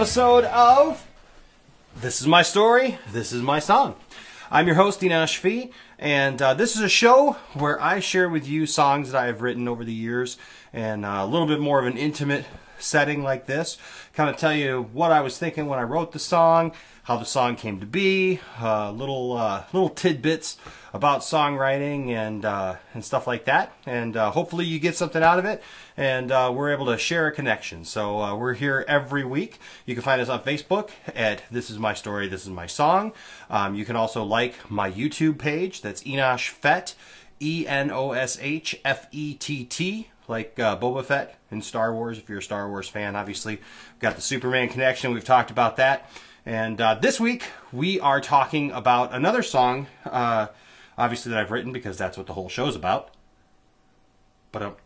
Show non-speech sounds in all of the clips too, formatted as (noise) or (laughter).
episode of This is My Story, This is My Song. I'm your host, Enosh Fee, and uh, this is a show where I share with you songs that I have written over the years and uh, a little bit more of an intimate setting like this. Kind of tell you what I was thinking when I wrote the song, how the song came to be, uh, little uh, little tidbits about songwriting and uh, and stuff like that. And uh, hopefully you get something out of it, and uh, we're able to share a connection. So uh, we're here every week. You can find us on Facebook at This Is My Story, This Is My Song. Um, you can also like my YouTube page. That's Enosh Fett, E N O S H F E T T like uh, Boba Fett in Star Wars. If you're a Star Wars fan, obviously, we've got the Superman connection. We've talked about that. And uh, this week, we are talking about another song, uh, obviously, that I've written because that's what the whole show's about. But, um,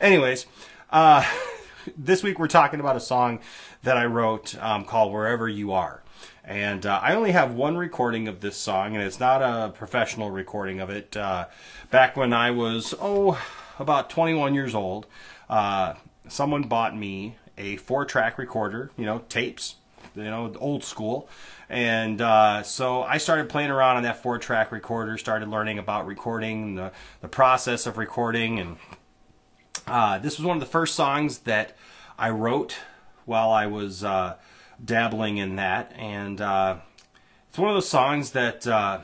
anyways, uh, (laughs) this week we're talking about a song that I wrote um, called Wherever You Are. And uh, I only have one recording of this song, and it's not a professional recording of it. Uh, back when I was, oh, about 21 years old, uh, someone bought me a four track recorder, you know, tapes, you know, old school. And uh, so I started playing around on that four track recorder, started learning about recording, the, the process of recording. And uh, this was one of the first songs that I wrote while I was uh, dabbling in that. And uh, it's one of those songs that uh,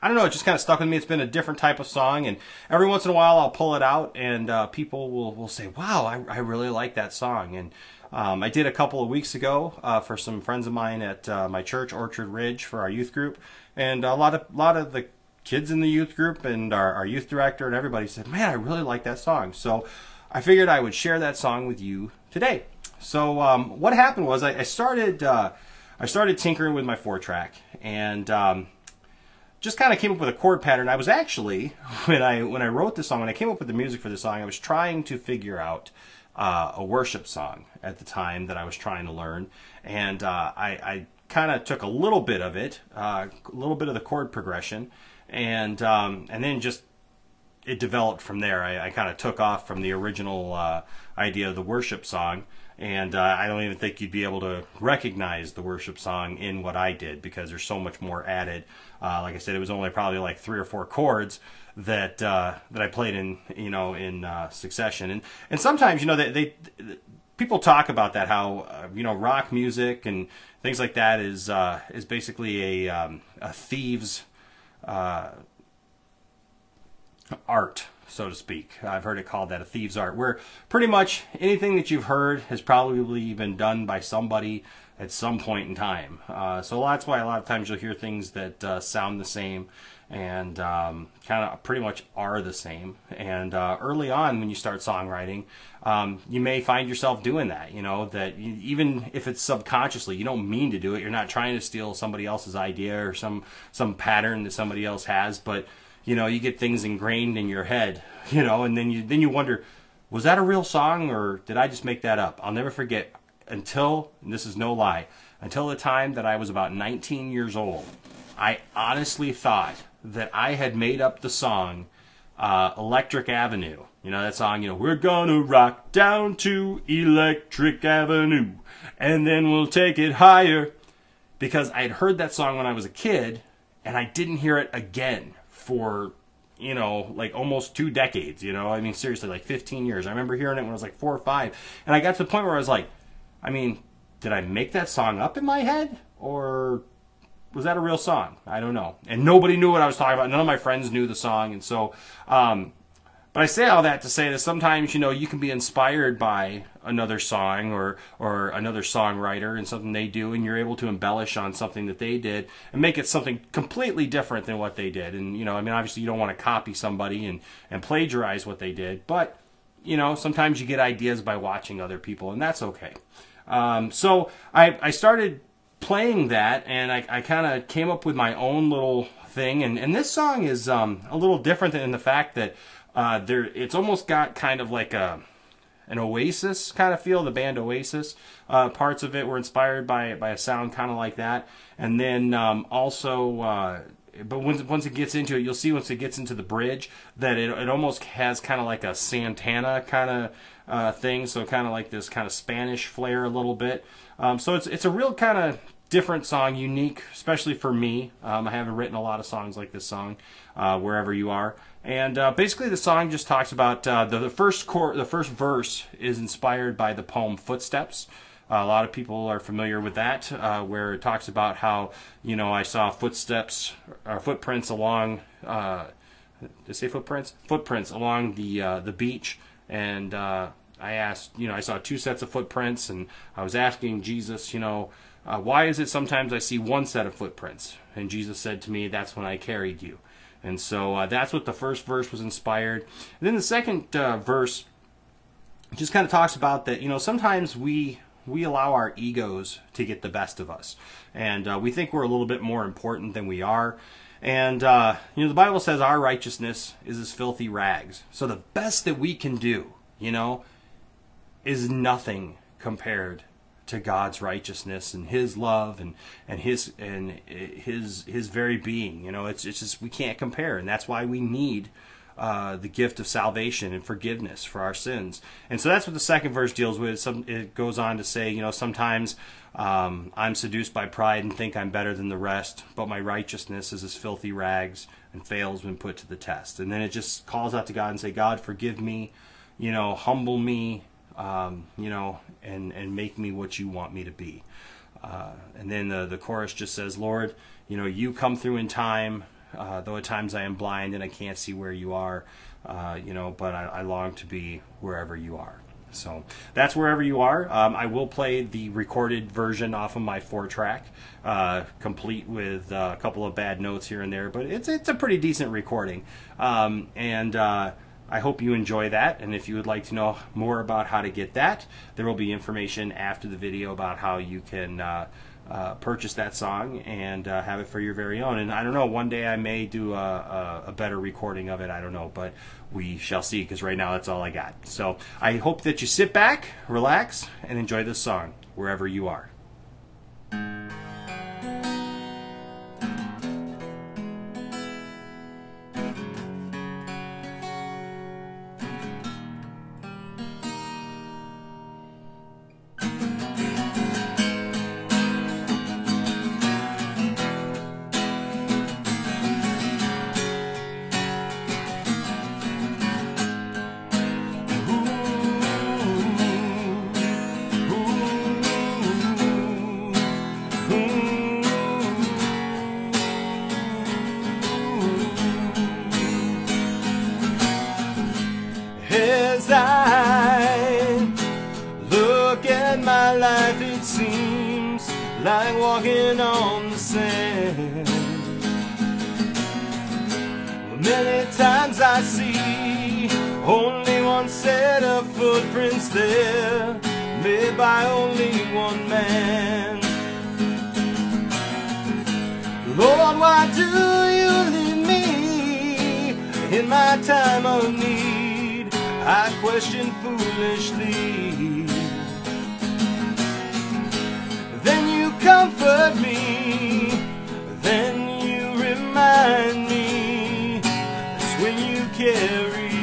I don't know, it just kind of stuck with me. It's been a different type of song, and every once in a while I'll pull it out, and uh, people will, will say, wow, I, I really like that song. And um, I did a couple of weeks ago uh, for some friends of mine at uh, my church, Orchard Ridge, for our youth group, and a lot of, lot of the kids in the youth group and our, our youth director and everybody said, man, I really like that song. So I figured I would share that song with you today. So um, what happened was I, I started uh, I started tinkering with my four track, and um, just kind of came up with a chord pattern. I was actually (laughs) when I when I wrote this song, when I came up with the music for the song, I was trying to figure out uh, a worship song at the time that I was trying to learn, and uh, I, I kind of took a little bit of it, uh, a little bit of the chord progression, and um, and then just it developed from there. I, I kind of took off from the original uh, idea of the worship song and uh, I don't even think you'd be able to recognize the worship song in what I did because there's so much more added. Uh, like I said, it was only probably like three or four chords that uh, that I played in you know in uh, succession, and and sometimes you know they, they people talk about that how uh, you know rock music and things like that is uh, is basically a um, a thieves art so to speak. I've heard it called that a thief's art, where pretty much anything that you've heard has probably been done by somebody at some point in time. Uh, so that's why a lot of times you'll hear things that uh, sound the same and um, kind of pretty much are the same. And uh, early on, when you start songwriting, um, you may find yourself doing that. You know that you, even if it's subconsciously, you don't mean to do it. You're not trying to steal somebody else's idea or some some pattern that somebody else has, but you know, you get things ingrained in your head, (laughs) you know, and then you then you wonder, was that a real song or did I just make that up? I'll never forget until this is no lie, until the time that I was about 19 years old, I honestly thought that I had made up the song uh, Electric Avenue. You know that song, you know, we're gonna rock down to Electric Avenue and then we'll take it higher. Because I had heard that song when I was a kid and I didn't hear it again for you know, like almost two decades, you know? I mean, seriously, like 15 years. I remember hearing it when I was like four or five. And I got to the point where I was like, I mean, did I make that song up in my head? Or was that a real song? I don't know. And nobody knew what I was talking about. None of my friends knew the song. And so, um, but I say all that to say that sometimes, you know, you can be inspired by another song or, or another songwriter and something they do, and you're able to embellish on something that they did and make it something completely different than what they did. And, you know, I mean, obviously you don't want to copy somebody and, and plagiarize what they did, but, you know, sometimes you get ideas by watching other people, and that's okay. Um, so I, I started playing that, and I, I kind of came up with my own little thing. And, and this song is um, a little different in the fact that uh, there, it's almost got kind of like a an Oasis kind of feel. The band Oasis uh, parts of it were inspired by by a sound kind of like that, and then um, also. Uh, but once once it gets into it, you'll see once it gets into the bridge that it, it almost has kind of like a Santana kind of uh, thing, so kind of like this kind of Spanish flair a little bit. Um, so it's it's a real kind of different song, unique, especially for me. Um, I haven't written a lot of songs like this song, uh, wherever you are. And uh, basically, the song just talks about uh, the, the first core, the first verse is inspired by the poem "Footsteps." Uh, a lot of people are familiar with that, uh, where it talks about how you know I saw footsteps or footprints along. Uh, did say footprints? Footprints along the uh, the beach, and I asked, you know, I saw two sets of footprints, and I was asking Jesus, you know, uh, why is it sometimes I see one set of footprints? And Jesus said to me, That's when I carried you. And so uh, that's what the first verse was inspired. And then the second uh, verse just kind of talks about that, you know, sometimes we we allow our egos to get the best of us. And uh, we think we're a little bit more important than we are. And, uh, you know, the Bible says our righteousness is as filthy rags. So the best that we can do, you know, is nothing compared to God's righteousness and His love and and His and His His very being. You know, it's it's just we can't compare, and that's why we need. Uh, the gift of salvation and forgiveness for our sins, and so that's what the second verse deals with. Some it goes on to say, you know, sometimes um, I'm seduced by pride and think I'm better than the rest, but my righteousness is as filthy rags and fails when put to the test. And then it just calls out to God and say, God, forgive me, you know, humble me, um, you know, and, and make me what you want me to be. Uh, and then the, the chorus just says, Lord, you know, you come through in time, uh, though at times I am blind and I can't see where you are, uh, you know, but I, I, long to be wherever you are. So that's wherever you are. Um, I will play the recorded version off of my four track, uh, complete with uh, a couple of bad notes here and there, but it's it's a pretty decent recording. Um, and uh, I hope you enjoy that, and if you would like to know more about how to get that, there will be information after the video about how you can uh, uh, purchase that song and uh, have it for your very own. And I don't know, one day I may do a, a, a better recording of it, I don't know, but we shall see, because right now that's all I got. So I hope that you sit back, relax, and enjoy this song, wherever you are. Life it seems like walking on the sand. Many times I see only one set of footprints there, made by only one man. Lord, why do you leave me in my time of need? I question foolishly. Then you comfort me, then you remind me that's when you carried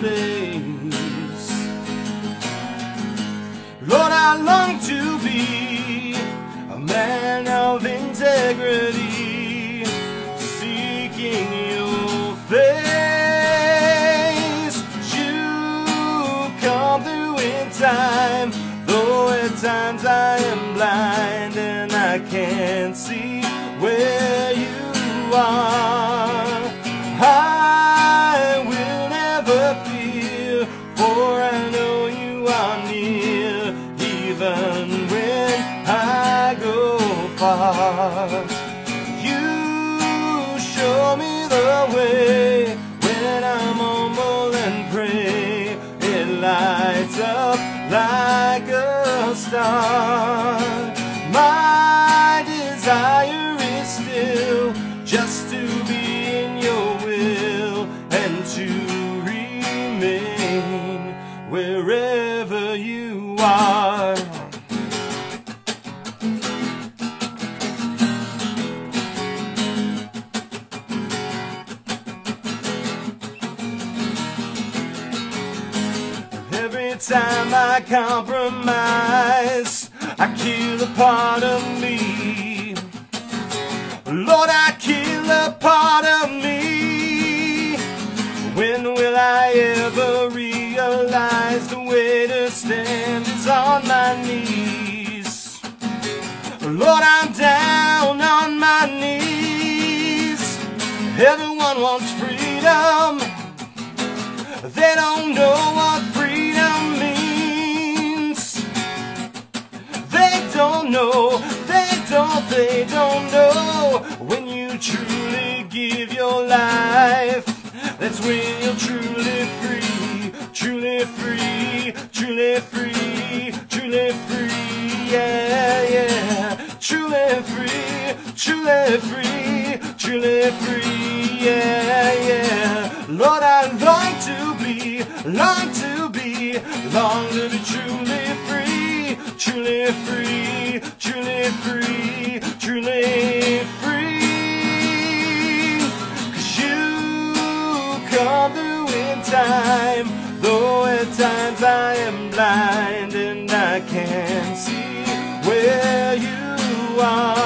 place. Lord, I long to be a man of integrity, seeking your face. You come through in time, though at times I am blind time I compromise, I kill a part of me. Lord, I kill a part of me. When will I ever realize the way to stand is on my knees? Lord, I'm down on my knees. Everyone wants freedom. They don't know what don't know, they don't, they don't know. When you truly give your life, that's when you're truly free, truly free, truly free, truly free, yeah, yeah. Truly free, truly free, truly free, yeah, yeah. Lord, I long to be, long to be, long to be truly truly free, truly free, truly free. Cause you come through in time, though at times I am blind and I can't see where you are.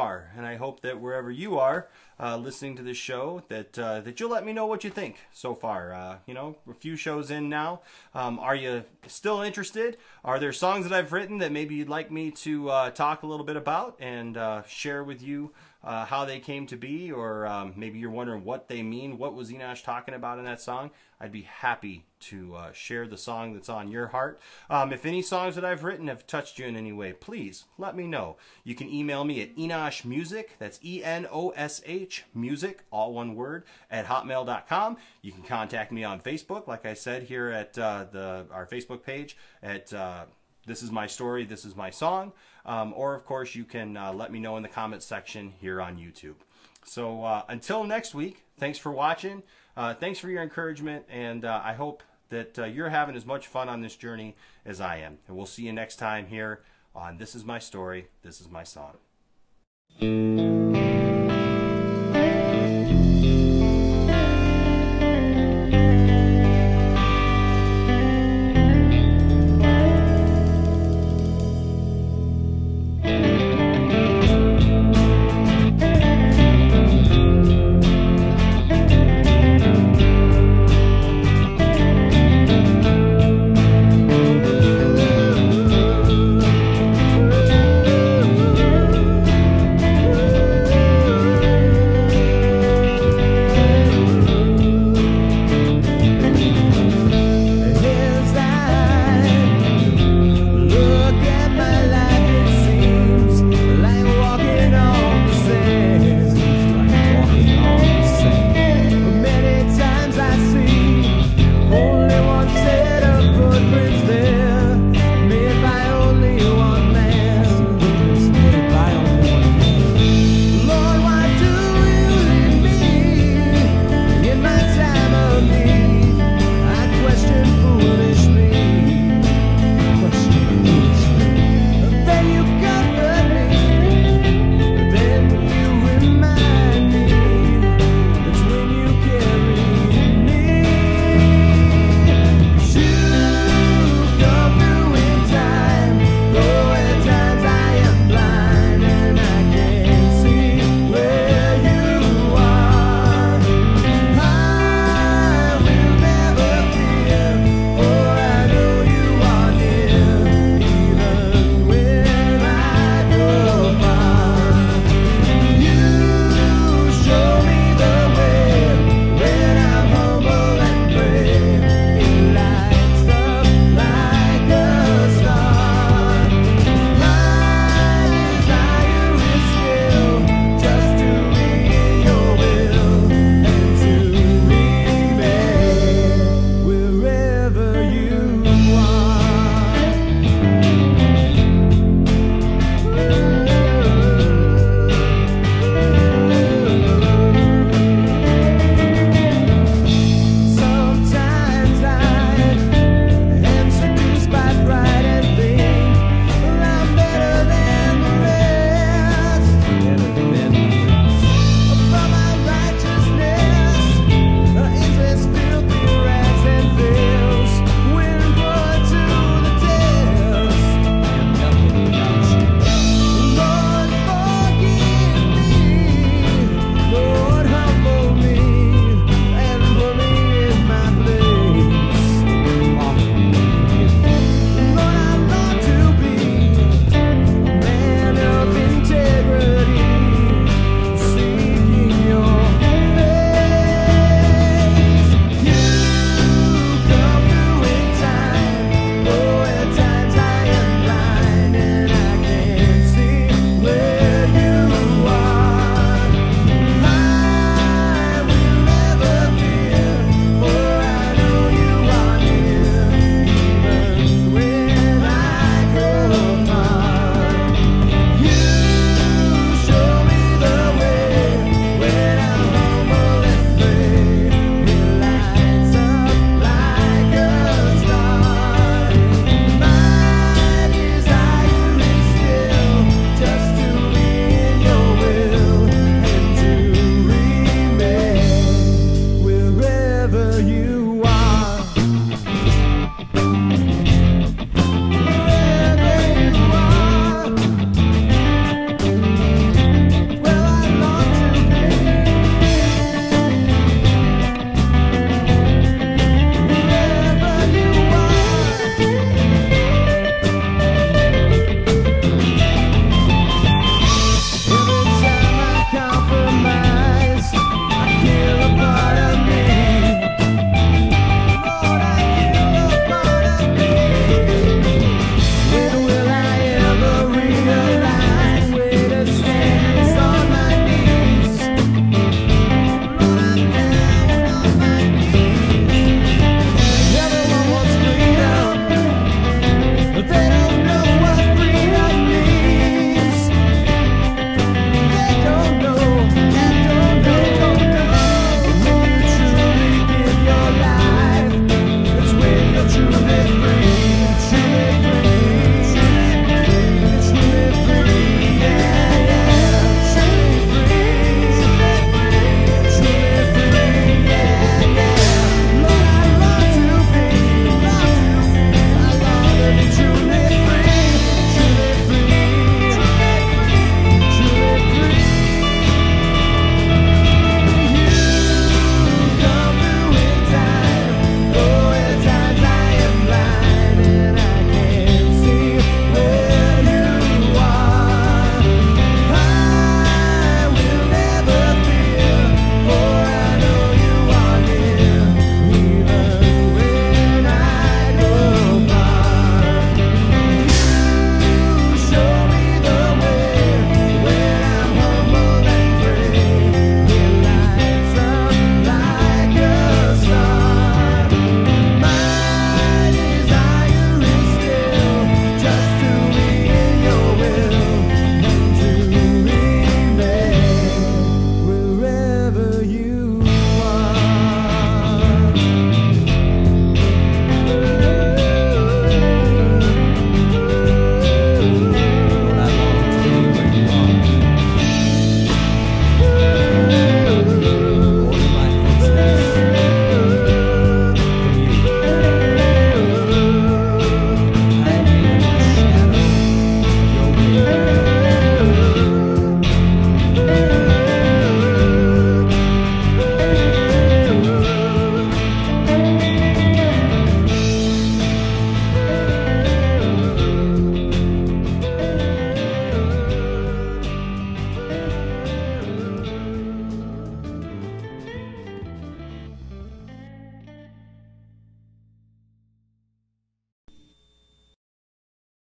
Are, and I hope that wherever you are uh, listening to this show, that uh, that you'll let me know what you think so far. Uh, you know, a few shows in now. Um, are you still interested? Are there songs that I've written that maybe you'd like me to uh, talk a little bit about and uh, share with you? Uh, how they came to be, or um, maybe you're wondering what they mean. What was Enosh talking about in that song? I'd be happy to uh, share the song that's on your heart. Um, if any songs that I've written have touched you in any way, please let me know. You can email me at Enosh Music, that's E N O S H Music, all one word, at hotmail.com. You can contact me on Facebook, like I said here at uh, the our Facebook page at uh, This Is My Story, This Is My Song. Um, or, of course, you can uh, let me know in the comments section here on YouTube. So uh, until next week, thanks for watching. Uh, thanks for your encouragement, and uh, I hope that uh, you're having as much fun on this journey as I am. And we'll see you next time here on This Is My Story, This Is My Song.